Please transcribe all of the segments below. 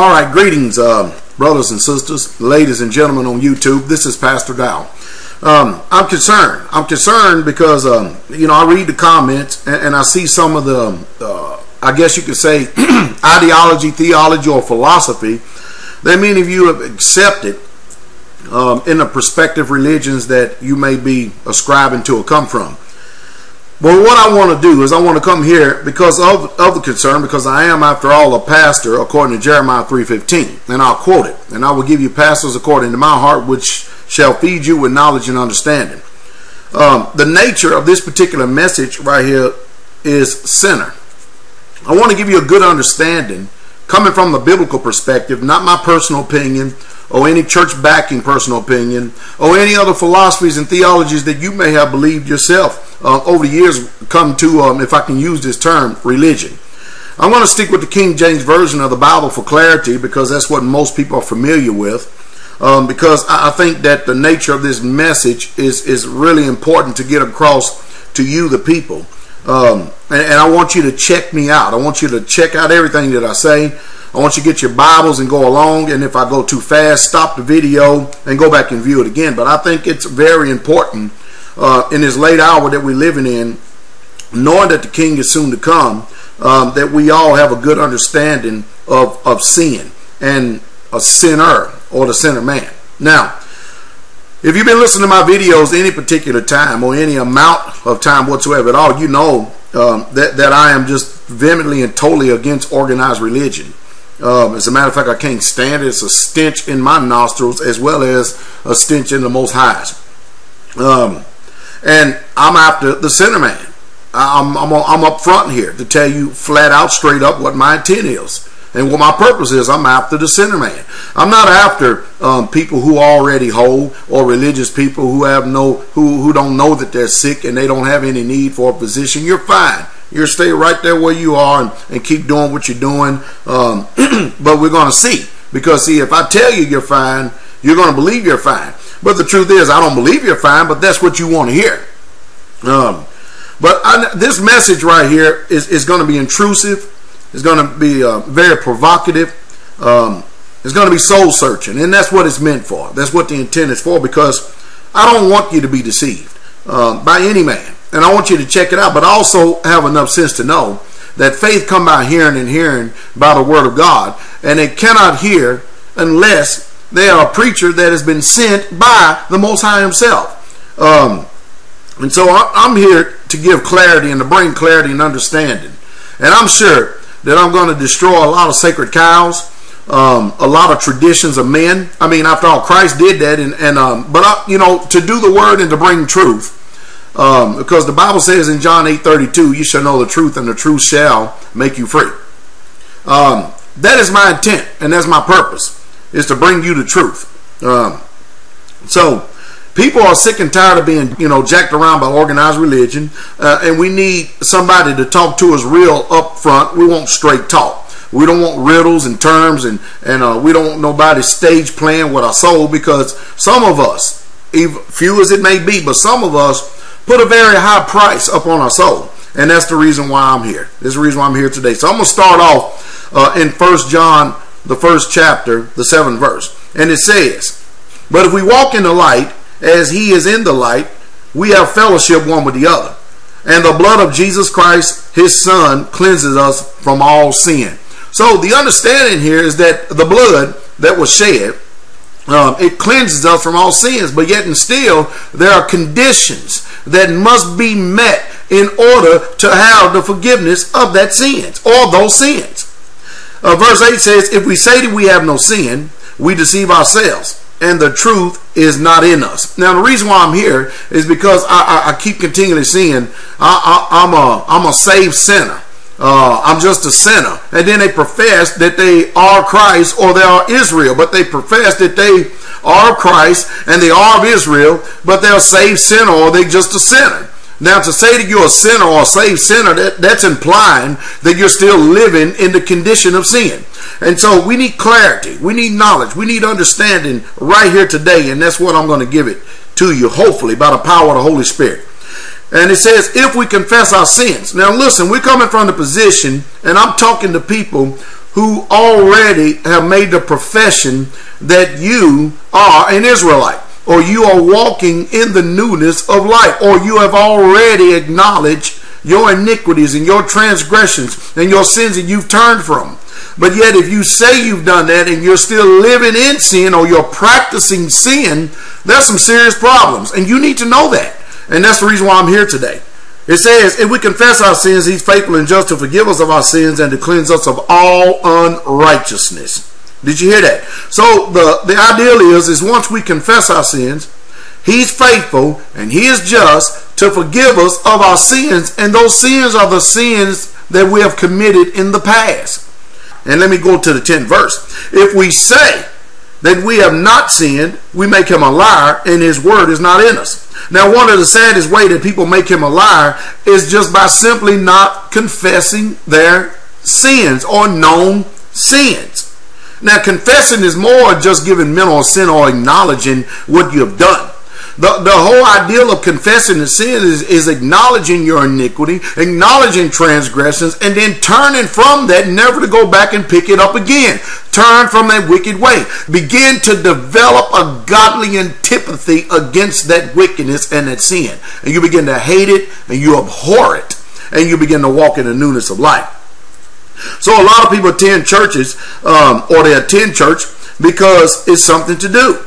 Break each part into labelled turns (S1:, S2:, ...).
S1: All right, greetings, uh, brothers and sisters, ladies and gentlemen on YouTube. This is Pastor Dowell. Um, I'm concerned. I'm concerned because um, you know I read the comments and, and I see some of the, uh, I guess you could say, ideology, theology, or philosophy that many of you have accepted um, in the prospective religions that you may be ascribing to or come from. But what I want to do is I want to come here because of, of the concern, because I am, after all, a pastor, according to Jeremiah 3.15. And I'll quote it. And I will give you pastors according to my heart, which shall feed you with knowledge and understanding. Um, the nature of this particular message right here is sinner. I want to give you a good understanding coming from the biblical perspective, not my personal opinion or any church backing personal opinion or any other philosophies and theologies that you may have believed yourself uh, over the years come to, um, if I can use this term, religion. I'm going to stick with the King James Version of the Bible for clarity because that's what most people are familiar with. Um, because I think that the nature of this message is, is really important to get across to you, the people. Um, and, and, I want you to check me out. I want you to check out everything that I say. I want you to get your Bibles and go along. And if I go too fast, stop the video and go back and view it again. But I think it's very important uh, in this late hour that we're living in, knowing that the King is soon to come, um, that we all have a good understanding of, of sin and a sinner or the sinner man. Now, if you've been listening to my videos any particular time or any amount of time whatsoever at all, you know um, that, that I am just vehemently and totally against organized religion. Um, as a matter of fact, I can't stand it. It's a stench in my nostrils as well as a stench in the Most High's. Um, and I'm after the center man. I'm, I'm, I'm up front here to tell you flat out, straight up, what my intent is. And what my purpose is, I'm after the sinner man. I'm not after um, people who already whole or religious people who have no who who don't know that they're sick and they don't have any need for a physician. You're fine. You're stay right there where you are and, and keep doing what you're doing. Um, but we're going to see because see if I tell you you're fine, you're going to believe you're fine. But the truth is, I don't believe you're fine, but that's what you want to hear. Um, but I, this message right here is, is going to be intrusive. It's going to be uh, very provocative. Um, it's going to be soul searching, and that's what it's meant for. That's what the intent is for because I don't want you to be deceived uh, by any man. And I want you to check it out, but I also have enough sense to know that faith come by hearing and hearing by the word of God, and they cannot hear unless they are a preacher that has been sent by the Most High Himself. Um, and so I'm here to give clarity and to bring clarity and understanding. And I'm sure that I'm going to destroy a lot of sacred cows, um, a lot of traditions of men. I mean, after all, Christ did that. And, and um, but I, you know, to do the word and to bring truth, um, because the Bible says in John 8:32, "You shall know the truth, and the truth shall make you free." Um, that is my intent, and that's my purpose is to bring you the truth. Um, so people are sick and tired of being, you know, jacked around by organized religion, uh, and we need somebody to talk to us real up front. We want straight talk. We don't want riddles and terms, and and uh, we don't want nobody stage playing with our soul because some of us, even few as it may be, but some of us put a very high price up on our soul, and that's the reason why I'm here. This is the reason why I'm here today. So I'm gonna start off uh, in First John the first chapter, the seventh verse. And it says, But if we walk in the light, as he is in the light, we have fellowship one with the other. And the blood of Jesus Christ, his son, cleanses us from all sin. So the understanding here is that the blood that was shed, um, it cleanses us from all sins, but yet and still there are conditions that must be met in order to have the forgiveness of that sins or those sins. Uh, verse 8 says, If we say that we have no sin, we deceive ourselves, and the truth is not in us. Now, the reason why I'm here is because I, I, I keep continually seeing I, am a, I'm a saved sinner. Uh, I'm just a sinner. And then they profess that they are Christ or they are Israel, but they profess that they are Christ and they are of Israel, but they're a saved sinner or they're just a sinner. Now, to say that you're a sinner or a saved sinner, that, that's implying that you're still living in the condition of sin. And so we need clarity. We need knowledge. We need understanding right here today. And that's what I'm going to give it to you, hopefully, by the power of the Holy Spirit. And it says, if we confess our sins. Now, listen, we're coming from the position, and I'm talking to people who already have made the profession that you are an Israelite or you are walking in the newness of life or you have already acknowledged your iniquities and your transgressions and your sins that you've turned from. But yet, if you say you've done that and you're still living in sin or you're practicing sin, there's some serious problems. And you need to know that. And that's the reason why I'm here today. It says, if we confess our sins, he's faithful and just to forgive us of our sins and to cleanse us of all unrighteousness. Did you hear that? So the, the ideal is, is once we confess our sins, he's faithful and he is just to forgive us of our sins. And those sins are the sins that we have committed in the past. And let me go to the 10th verse. If we say that we have not sinned, we make him a liar and his word is not in us. Now, one of the saddest way that people make him a liar is just by simply not confessing their sins or known sins. Now, confessing is more just giving mental sin or acknowledging what you have done. The, the whole ideal of confessing the sin is, is acknowledging your iniquity, acknowledging transgressions, and then turning from that, never to go back and pick it up again. Turn from that wicked way. Begin to develop a godly antipathy against that wickedness and that sin. And you begin to hate it and you abhor it. And you begin to walk in the newness of life. So a lot of people attend churches um, or they attend church because it's something to do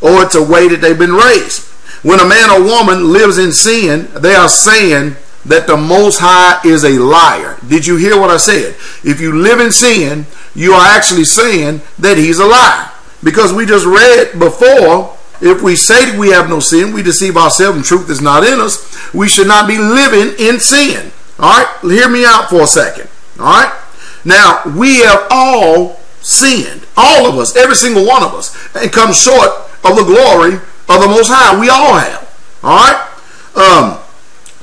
S1: or it's a way that they've been raised. When a man or woman lives in sin, they are saying that the Most High is a liar. Did you hear what I said? If you live in sin, you are actually saying that he's a liar. Because we just read before, if we say that we have no sin, we deceive ourselves and truth is not in us. We should not be living in sin. All right? Hear me out for a second. All right? Now, we have all sinned. All of us, every single one of us, and come short of the glory of the Most High. We all have. All right? Um,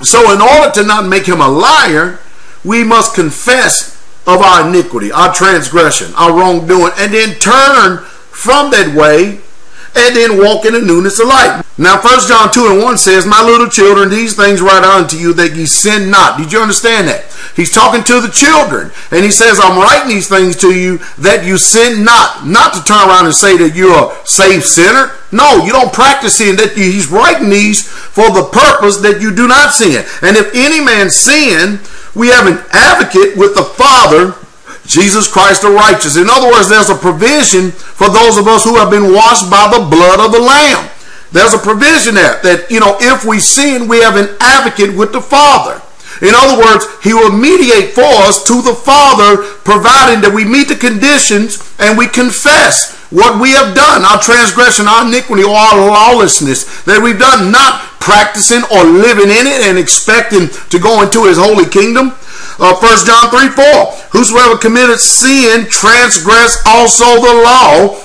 S1: so, in order to not make him a liar, we must confess of our iniquity, our transgression, our wrongdoing, and then turn from that way and then walk in the newness of life. Now, 1 John 2 and 1 says, My little children, these things write unto you that ye sin not. Did you understand that? He's talking to the children. And he says, I'm writing these things to you that you sin not. Not to turn around and say that you're a saved sinner. No, you don't practice sin. That he's writing these for the purpose that you do not sin. And if any man sin, we have an advocate with the Father, Jesus Christ the righteous. In other words, there's a provision for those of us who have been washed by the blood of the Lamb. There's a provision there that, you know, if we sin, we have an advocate with the Father. In other words, he will mediate for us to the Father, providing that we meet the conditions and we confess what we have done, our transgression, our iniquity, or our lawlessness that we've done, not practicing or living in it and expecting to go into his holy kingdom. Uh, 1 John 3 4. Whosoever committed sin transgress also the law,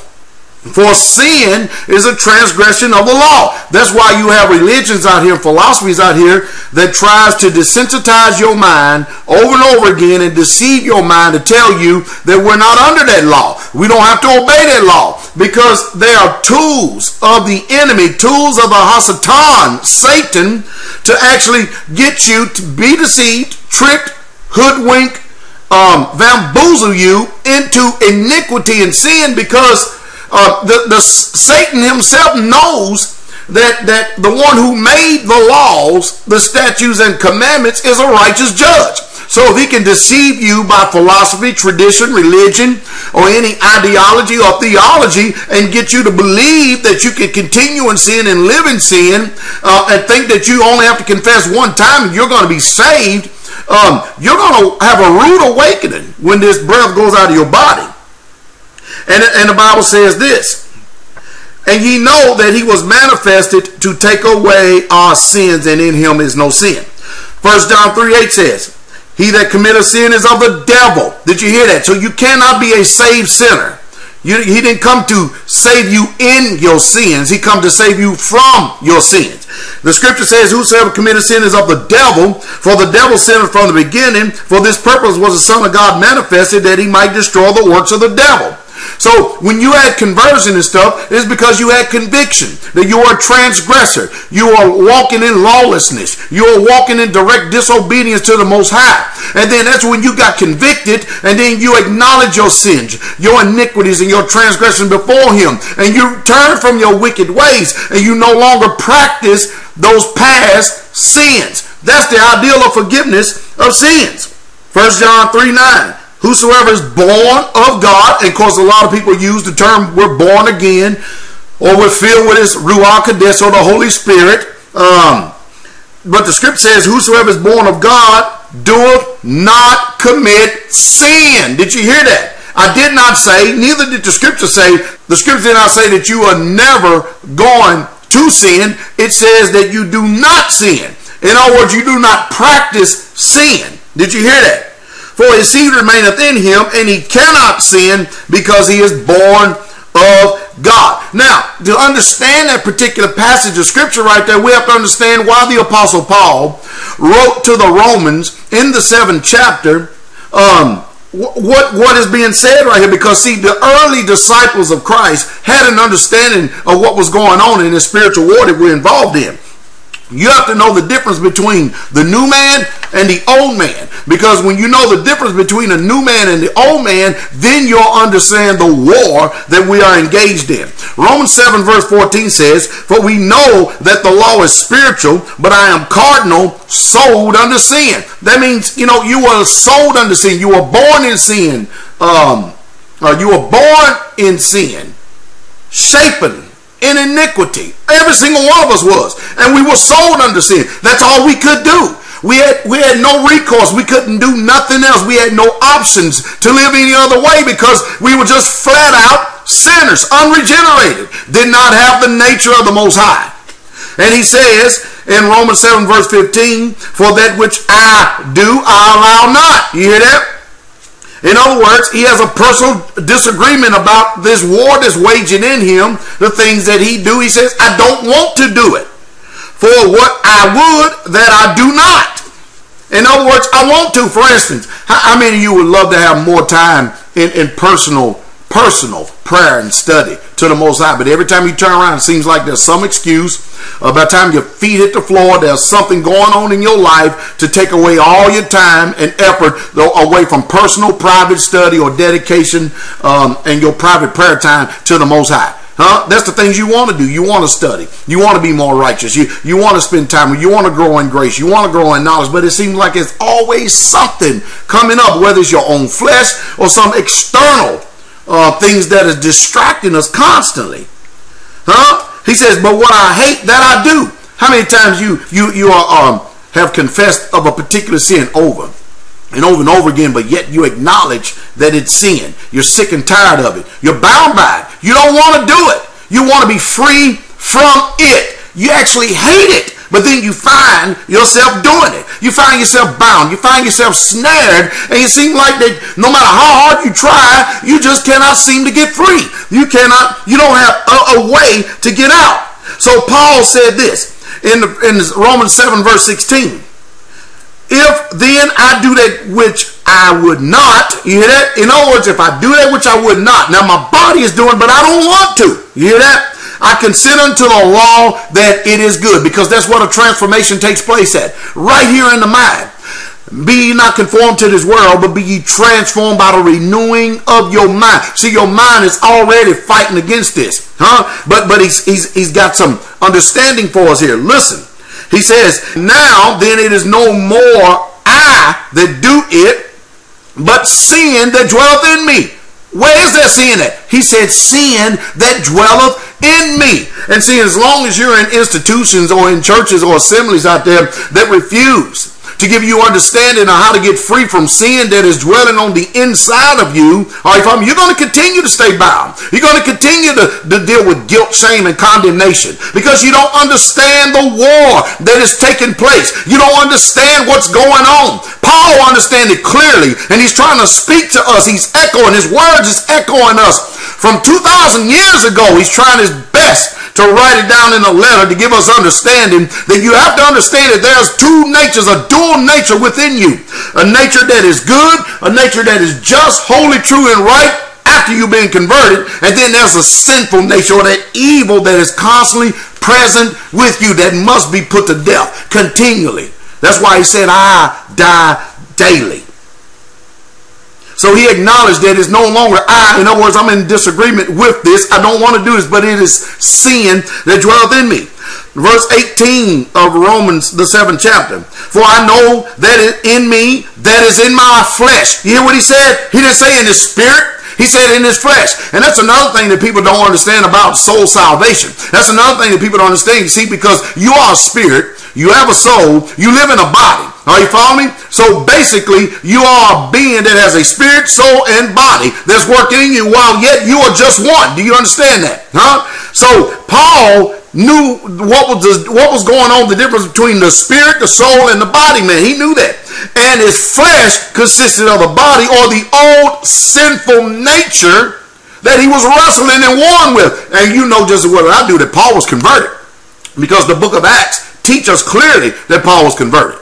S1: for sin is a transgression of the law. That's why you have religions out here, philosophies out here that tries to desensitize your mind over and over again and deceive your mind to tell you that we're not under that law. We don't have to obey that law because they are tools of the enemy, tools of the Hasatan, Satan, to actually get you to be deceived, tricked, hoodwink, um, bamboozle you into iniquity and sin because uh, the, the Satan himself knows that, that the one who made the laws, the statutes and commandments is a righteous judge. So if he can deceive you by philosophy, tradition, religion, or any ideology or theology and get you to believe that you can continue in sin and live in sin uh, and think that you only have to confess one time and you're going to be saved, um, you're going to have a rude awakening when this breath goes out of your body. And, and the Bible says this, and ye know that he was manifested to take away our sins, and in him is no sin. First John 3 8 says, He that committeth sin is of the devil. Did you hear that? So you cannot be a saved sinner. You, he didn't come to save you in your sins. He come to save you from your sins. The scripture says, Whosoever committed sin is of the devil, for the devil sinned from the beginning. For this purpose was the Son of God manifested that he might destroy the works of the devil. So when you had conversion and stuff, it's because you had conviction that you are a transgressor. You are walking in lawlessness. You are walking in direct disobedience to the Most High. And then that's when you got convicted, and then you acknowledge your sins, your iniquities, and your transgression before Him, and you turn from your wicked ways, and you no longer practice those past sins. That's the ideal of forgiveness of sins. 1 John 3 9. Whosoever is born of God, and of course a lot of people use the term we're born again, or we're filled with his Ruach Kadesh, or the Holy Spirit. Um, but the script says, Whosoever is born of God doeth not commit sin. Did you hear that? I did not say, neither did the scripture say, the scripture did not say that you are never going to sin. It says that you do not sin. In other words, you do not practice sin. Did you hear that? For his seed remaineth in him, and he cannot sin because he is born of God. Now, to understand that particular passage of scripture right there, we have to understand why the Apostle Paul wrote to the Romans in the seventh chapter. Um, what what is being said right here because see the early disciples of Christ had an understanding of what was going on in the spiritual war that we're involved in you have to know the difference between the new man and the old man. Because when you know the difference between the new man and the old man, then you'll understand the war that we are engaged in. Romans 7 verse 14 says, For we know that the law is spiritual, but I am cardinal, sold under sin. That means, you know, you were sold under sin. You were born in sin. Um, uh, you were born in sin. Shapen in iniquity. Every single one of us was. And we were sold under sin. That's all we could do. We had we had no recourse. We couldn't do nothing else. We had no options to live any other way because we were just flat out sinners, unregenerated, did not have the nature of the Most High. And he says in Romans 7 verse 15, For that which I do, I allow not. You hear that? In other words, he has a personal disagreement about this war that's waging in him, the things that he do. He says, I don't want to do it. For what I would, that I do not. In other words, I want to. For instance, how, many of you would love to have more time in, in personal personal prayer and study to the Most High. But every time you turn around, it seems like there's some excuse. Uh, by the time your feet hit the floor, there's something going on in your life to take away all your time and effort though, away from personal private study or dedication um, and your private prayer time to the Most High. Huh? That's the things you want to do. You want to study. You want to be more righteous. You you want to spend time. You want to grow in grace. You want to grow in knowledge. But it seems like it's always something coming up, whether it's your own flesh or some external uh, things that is distracting us constantly. Huh? He says, but what I hate, that I do. How many times you you you are, um, have confessed of a particular sin over and over and over again, but yet you acknowledge that it's sin. You're sick and tired of it. You're bound by it. You don't want to do it. You want to be free from it. You actually hate it. But then you find yourself doing it. You find yourself bound. You find yourself snared. And you seem like that no matter how hard you try, you just cannot seem to get free. You cannot, you don't have a, a way to get out. So Paul said this in, the, in Romans 7 verse 16. If then I do that which I would not, you hear that? In other words, if I do that which I would not, now my body is doing, but I don't want to. You hear that? I consider unto the law that it is good because that's what a transformation takes place at. Right here in the mind. Be ye not conformed to this world, but be ye transformed by the renewing of your mind. See, your mind is already fighting against this, huh? But but he's he's he's got some understanding for us here. Listen, he says, "Now then, it is no more I that do it, but sin that dwelleth in me." Where is that sin at? He said, "Sin that dwelleth in me. And see, as long as you're in institutions or in churches or assemblies out there that refuse to give you understanding on how to get free from sin that is dwelling on the inside of you, all right, you're going to continue to stay bound. You're going to continue to, to deal with guilt, shame, and condemnation because you don't understand the war that is taking place. You don't understand what's going on. Paul understands it clearly, and he's trying to speak to us. He's echoing, his words is echoing us from 2,000 years ago. He's trying his best to write it down in a letter to give us understanding that you have to understand that there's two natures, a dual nature within you. A nature that is good, a nature that is just, holy, true, and right, after you've been converted, and then there's a sinful nature or that evil that is constantly present with you that must be put to death continually. That's why he said, I die daily. So he acknowledged that it's no longer I. In other words, I'm in disagreement with this. I don't want to do this, but it is sin that dwelleth in me. Verse 18 of Romans, the seventh chapter. For I know that in me, that is in my flesh. You hear what he said? He didn't say in his spirit. He said in his flesh. And that's another thing that people don't understand about soul salvation. That's another thing that people don't understand. You see, because you are a spirit, you have a soul, you live in a body. Are you following me? So basically, you are a being that has a spirit, soul, and body that's working in you while yet you are just one. Do you understand that? Huh? So Paul knew what was the, what was going on, the difference between the spirit, the soul, and the body, man. He knew that. And his flesh consisted of the body or the old sinful nature that he was wrestling and warring with. And you know just as I do that Paul was converted. Because the book of Acts teach us clearly that Paul was converted.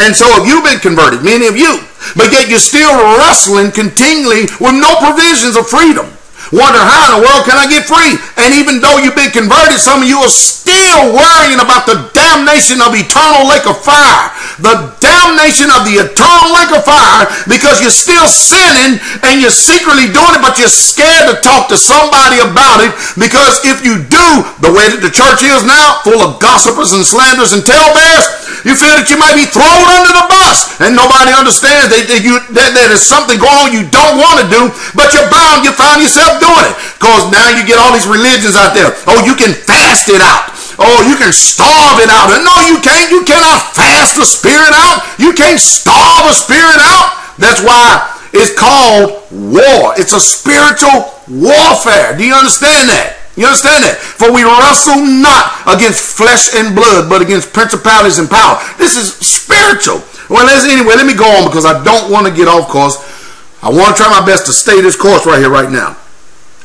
S1: And so if you've been converted, many of you, but yet you're still wrestling continually with no provisions of freedom. Wonder how in the world can I get free? And even though you've been converted, some of you are still worrying about the damnation of eternal lake of fire. The damnation of the eternal lake of fire because you're still sinning and you're secretly doing it, but you're scared to talk to somebody about it because if you do, the way that the church is now, full of gossipers and slanders and talebears, you feel that you might be thrown under the bus and nobody understands that, that, you, that, that there's something going on you don't want to do, but you're bound, you find yourself doing it. Because now you get all these religions out there. Oh, you can fast it out. Oh, you can starve it out. And no, you can't. You cannot fast the spirit out. You can't starve a spirit out. That's why it's called war. It's a spiritual warfare. Do you understand that? You understand that? For we wrestle not against flesh and blood, but against principalities and power. This is spiritual. Well, let's, anyway, let me go on because I don't want to get off course. I want to try my best to stay this course right here, right now.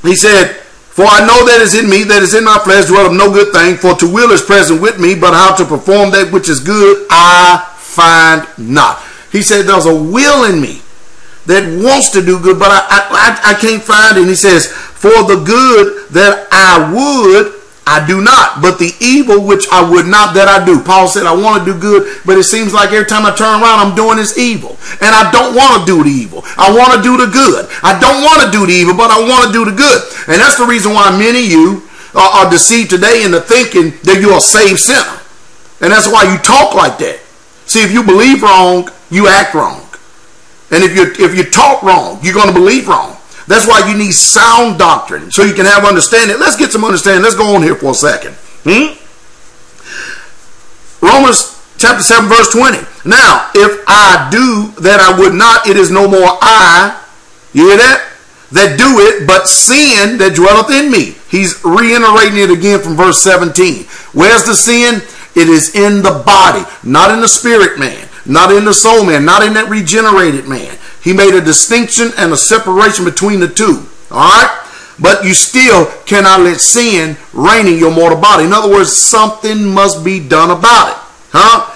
S1: He said, For I know that is in me, that is in my flesh, dwelleth no good thing, for to will is present with me, but how to perform that which is good, I find not. He said, There's a will in me that wants to do good, but I, I, I, can't find it. And he says, For the good that I would, I do not, but the evil which I would not that I do. Paul said, I want to do good, but it seems like every time I turn around, I'm doing this evil. And I don't want to do the evil. I want to do the good. I don't want to do the evil, but I want to do the good. And that's the reason why many of you are, are deceived today into thinking that you're a saved sinner. And that's why you talk like that. See, if you believe wrong, you act wrong. And if you if you talk wrong, you're going to believe wrong. That's why you need sound doctrine so you can have understanding. Let's get some understanding. Let's go on here for a second. Hmm? Romans chapter 7 verse 20. Now, if I do that I would not, it is no more I. You hear that? That do it, but sin that dwelleth in me. He's reiterating it again from verse 17. Where's the sin? It is in the body, not in the spirit man, not in the soul man, not in that regenerated man. He made a distinction and a separation between the two. All right? But you still cannot let sin reign in your mortal body. In other words, something must be done about it. Huh?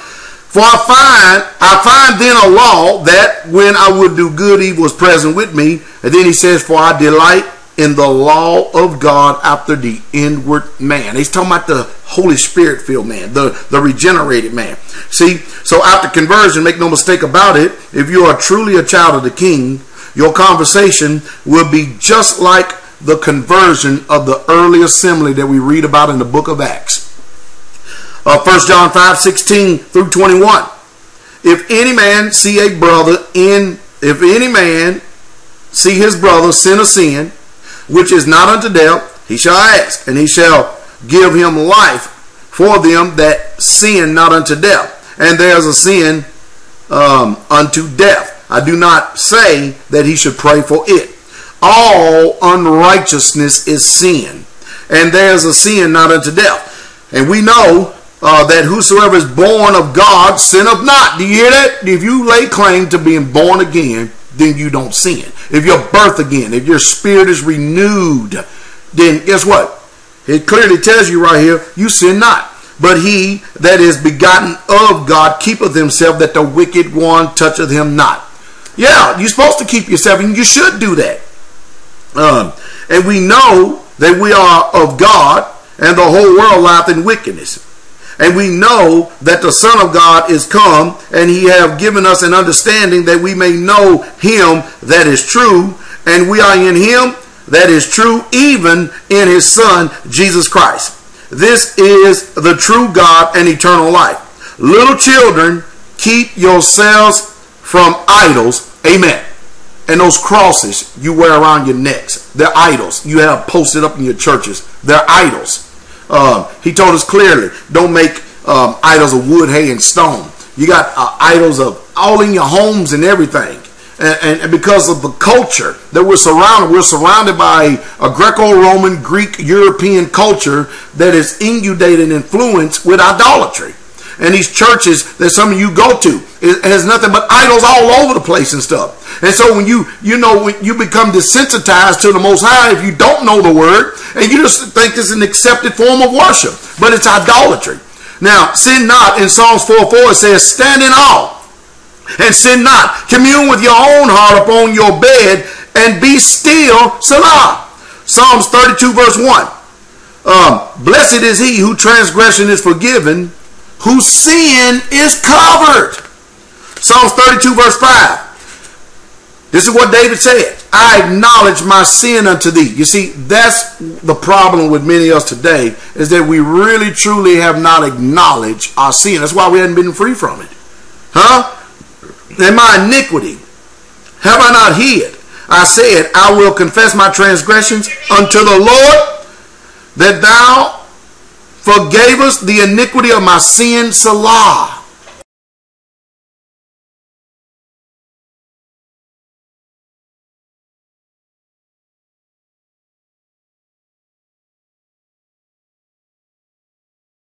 S1: For I find, I find then a law that when I would do good, evil was present with me. And then he says, For I delight in the law of God after the inward man. He's talking about the Holy Spirit filled man, the, the regenerated man. See, so after conversion, make no mistake about it, if you are truly a child of the king, your conversation will be just like the conversion of the early assembly that we read about in the book of Acts. Uh, 1 John 5 16 through 21. If any man see a brother in, if any man see his brother sin a sin, which is not unto death, he shall ask, and he shall give him life for them that sin not unto death. And there's a sin um, unto death. I do not say that he should pray for it. All unrighteousness is sin, and there's a sin not unto death. And we know uh, that whosoever is born of God sinneth not. Do you hear that? If you lay claim to being born again, then you don't sin. If you're birth again, if your spirit is renewed, then guess what? It clearly tells you right here, you sin not. But he that is begotten of God keepeth himself, that the wicked one toucheth him not. Yeah, you're supposed to keep yourself, and you should do that. Um, and we know that we are of God, and the whole world lieth in wickedness. And we know that the Son of God is come, and he have given us an understanding that we may know him that is true, and we are in him that is true, even in his Son, Jesus Christ. This is the true God and eternal life. Little children, keep yourselves from idols. Amen. And those crosses you wear around your necks, they're idols. You have posted up in your churches, they're idols. Uh, he told us clearly, don't make um, idols of wood, hay, and stone. You got uh, idols of all in your homes and everything. And, and, because of the culture that we're surrounded, we're surrounded by a, a Greco-Roman, Greek, European culture that is inundated and influenced with idolatry. And these churches that some of you go to, it has nothing but idols all over the place and stuff. And so when you, you know, when you become desensitized to the Most High, if you don't know the Word, and you just think it's an accepted form of worship, but it's idolatry. Now, sin not in Psalms 4 4 it says, stand in awe and sin not. Commune with your own heart upon your bed and be still, Selah. Psalms 32 verse 1. Um, Blessed is he who transgression is forgiven, whose sin is covered. Psalms 32 verse 5. This is what David said. I acknowledge my sin unto thee. You see, that's the problem with many of us today is that we really truly have not acknowledged our sin. That's why we haven't been free from it. Huh? And my iniquity have I not hid? I said, I will confess my transgressions unto the Lord that thou forgavest the iniquity of my sin, Selah.